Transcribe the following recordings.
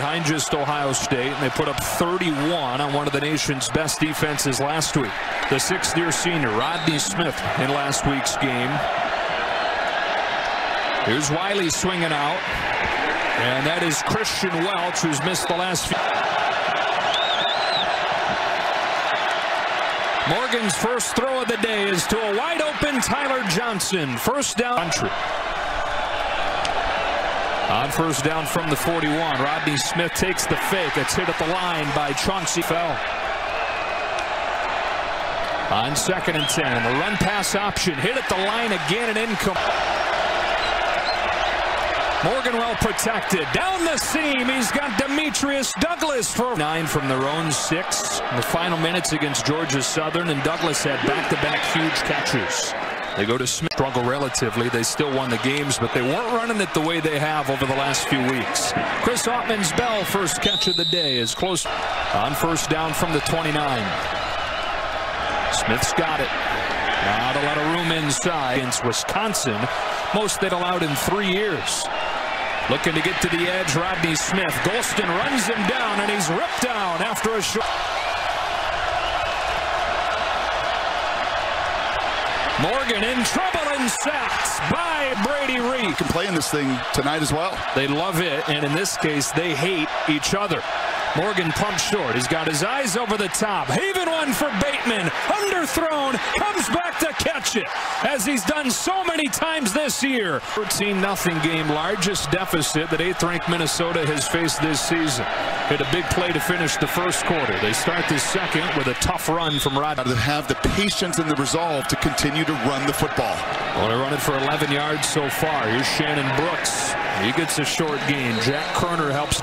behind just Ohio State, and they put up 31 on one of the nation's best defenses last week. The sixth-year senior, Rodney Smith, in last week's game. Here's Wiley swinging out, and that is Kristian Welch, who's missed the last few. Morgan's first throw of the day is to a wide open Tyler Johnson. First down. Country. On first down from the 41, Rodney Smith takes the fake. It's hit at the line by Chauncey Fell. On second and 10, the run pass option hit at the line again and income. Morgan well protected. Down the seam, he's got Demetrius Douglas for nine from their own six. In the final minutes against Georgia Southern, and Douglas had back-to-back -back huge catches. They go to Smith. Struggle relatively. They still won the games, but they weren't running it the way they have over the last few weeks. Chris Autman's bell first catch of the day is close on first down from the 29. Smith's got it. Not a lot of room inside against Wisconsin. Most they'd allowed in three years. Looking to get to the edge, Rodney Smith. Golston runs him down, and he's ripped down after a short. Morgan in trouble and sacks by Brady Reed. Can play in this thing tonight as well. They love it, and in this case, they hate each other. Morgan pumps short. He's got his eyes over the top. Haven one for Bateman. Underthrown. Comes back to catch it, as he's done so many times this year. 13-0 game, largest deficit that 8th-ranked Minnesota has faced this season. Hit a big play to finish the first quarter. They start the second with a tough run from Rod. To have the patience and the resolve to continue to run the football. Well, they run it for 11 yards so far. Here's Shannon Brooks. He gets a short gain. Jack Koerner helps.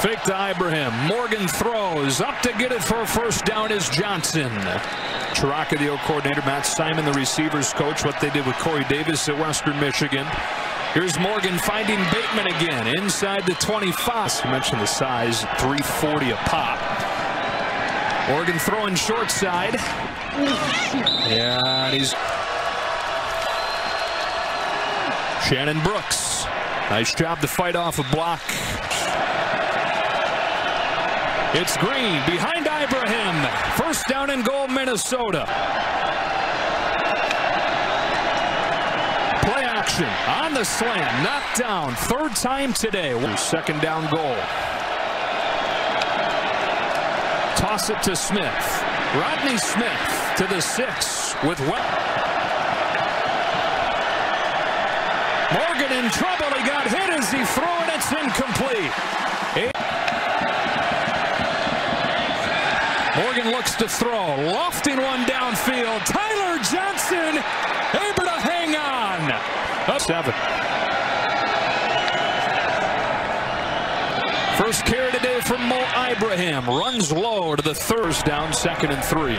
Fake to Ibrahim. Morgan throws. Up to get it for a first down is Johnson. Ciarrocca, the O coordinator. Matt Simon, the receivers coach. What they did with Corey Davis at Western Michigan. Here's Morgan finding Bateman again inside the 25. You mentioned the size, 340 a pop. Morgan throwing short side. Yeah, he's Shannon Brooks. Nice job to fight off a block. It's Green behind Ibrahim. First down and goal, Minnesota. Play action on the slam, knocked down, third time today. Second down goal. Toss it to Smith. Rodney Smith to the six with what? Morgan in trouble. He got hit as he threw it. It's incomplete. Eight. Morgan looks to throw. Lofting one downfield. Tyler Johnson able to hang on. Up seven. First carry today from Mo Ibrahim. Runs low to the third down, second and three.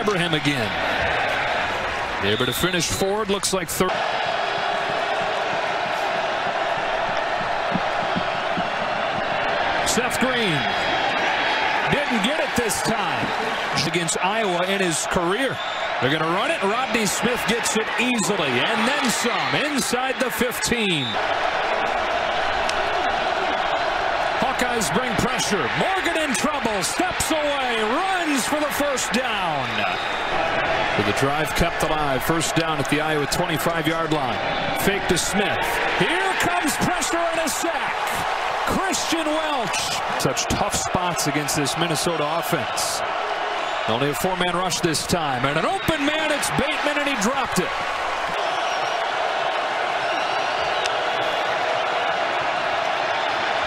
Ibrahim again. Able to finish forward. Looks like third. Seth Green didn't get it this time against Iowa in his career. They're going to run it. Rodney Smith gets it easily, and then some inside the 15. Hawkeyes bring pressure. Morgan in trouble. Steps away. Runs for the first down. But the drive kept alive. First down at the Iowa 25-yard line. Fake to Smith. Here comes pressure and a sack. Kristian Welch. Such tough spots against this Minnesota offense. Only a four-man rush this time. And an open man, it's Bateman, and he dropped it.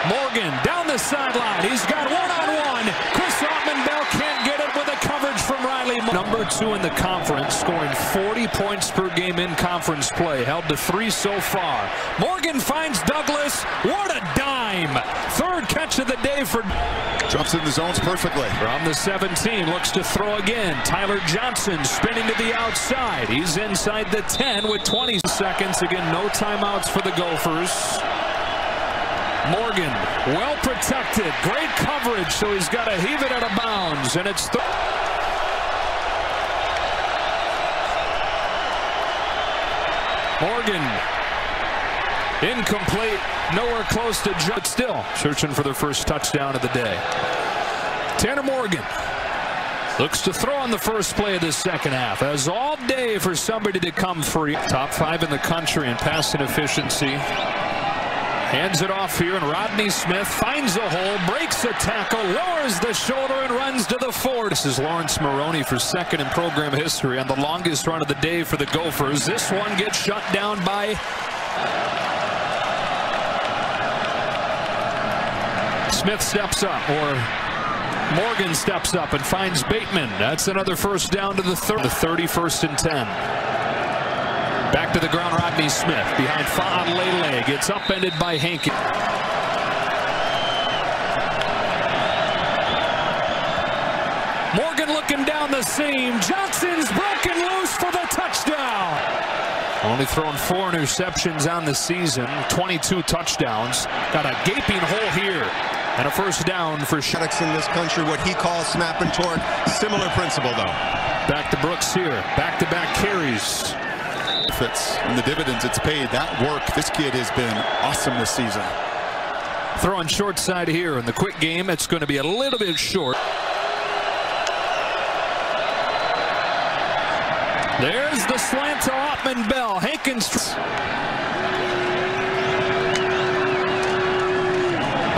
Morgan down the sideline. He's got one-on-one. Number two in the conference, scoring 40 points per game in conference play. Held to three so far. Morgan finds Douglas. What a dime. Third catch of the day for... Jumps in the zones perfectly. From the 17, looks to throw again. Tyler Johnson spinning to the outside. He's inside the 10 with 20 seconds. Again, no timeouts for the Gophers. Morgan, well protected. Great coverage, so he's got to heave it out of bounds. And it's... Morgan. Incomplete. Nowhere close to jump. Still searching for their first touchdown of the day. Tanner Morgan looks to throw on the first play of the second half. As all day for somebody to come free. Top five in the country in passing efficiency. Hands it off here, and Rodney Smith finds a hole, breaks a tackle, lowers the shoulder, and runs to the four. This is Lawrence Maroney for second in program history on the longest run of the day for the Gophers. This one gets shut down by Smith steps up, or Morgan steps up and finds Bateman. That's another first down to the third. The 31st and 10. Back to the ground, Rodney Smith. Behind Faalele. Gets upended by Hankey. Morgan looking down the seam. Johnson's broken loose for the touchdown. Only thrown four interceptions on the season. 22 touchdowns. Got a gaping hole here. And a first down for Shaddix in this country, what he calls snap and torque. Similar principle, though. Back to Brooks here. Back-to-back -back carries benefits and the dividends it's paid. That work, this kid has been awesome this season. Throwing short side here in the quick game. It's going to be a little bit short. There's the slant to Autman-Bell. Hankins.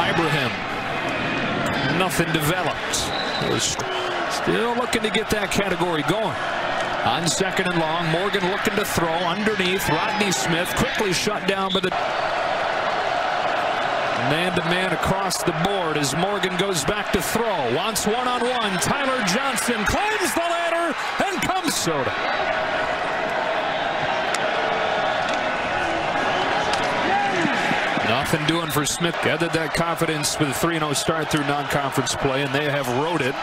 Ibrahim. Nothing developed. Still looking to get that category going. On second and long, Morgan looking to throw underneath. Rodney Smith quickly shut down by the man-to-man -man across the board as Morgan goes back to throw. Wants one-on-one. -on -one. Tyler Johnson climbs the ladder and comes soda. Nothing doing for Smith. Gathered that confidence with a 3-0 start through non-conference play, and they have rode it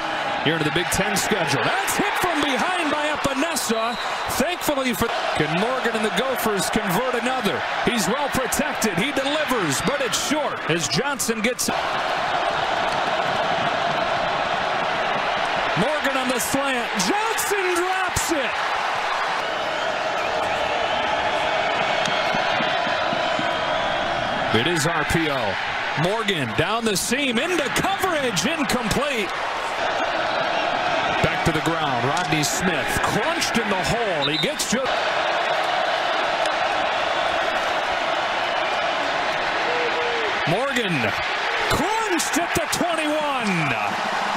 here into the Big Ten schedule. That's hit from behind Epenesa. Thankfully for can Morgan and the Gophers convert another. He's well protected. He delivers, but it's short as Johnson gets Morgan on the slant. Johnson drops it. It is RPO. Morgan down the seam into coverage. Incomplete to the ground. Rodney Smith crunched in the hole. He gets just... Morgan crunched at the 21.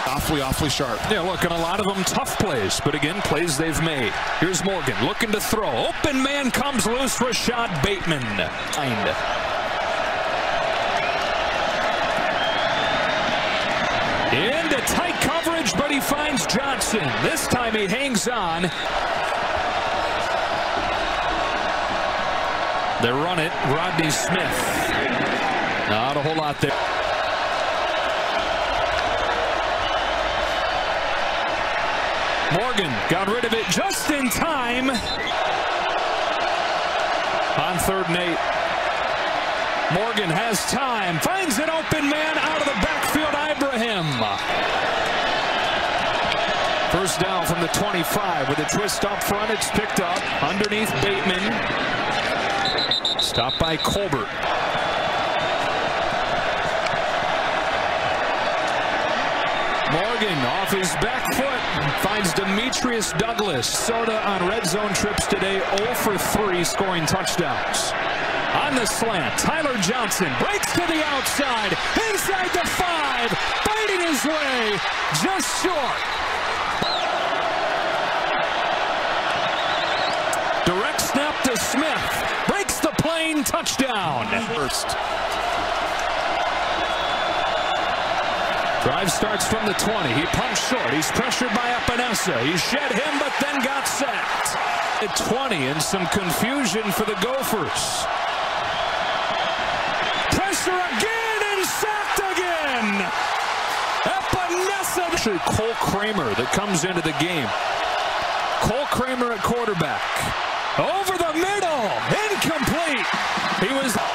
Awfully, awfully sharp. Yeah, look, and a lot of them tough plays, but again, plays they've made. Here's Morgan looking to throw. Open man comes loose. Rashod Bateman. Into tight coverage, but he finds Johnson. This time he hangs on. They run it. Rodney Smith. Not a whole lot there. Morgan got rid of it just in time. On third and eight. Morgan has time. Finds an open man out of the backfield. Ibrahim. First down from the 25 with a twist up front. It's picked up underneath Bateman. Stopped by Colbert. Morgan off his back foot finds Demetrius Douglas. Soda on red zone trips today 0 for 3 scoring touchdowns. On the slant, Tyler Johnson breaks to the outside, inside the five, fighting his way, just short. Direct snap to Smith, breaks the plane, touchdown. First. Drive starts from the 20. He pumps short. He's pressured by Epenesa. He shed him, but then got sacked. At 20 and some confusion for the Gophers. Pressure again and sacked again. Epenesa. Actually, Cole Kramer that comes into the game. Cole Kramer at quarterback. Over the middle. Incomplete. He was...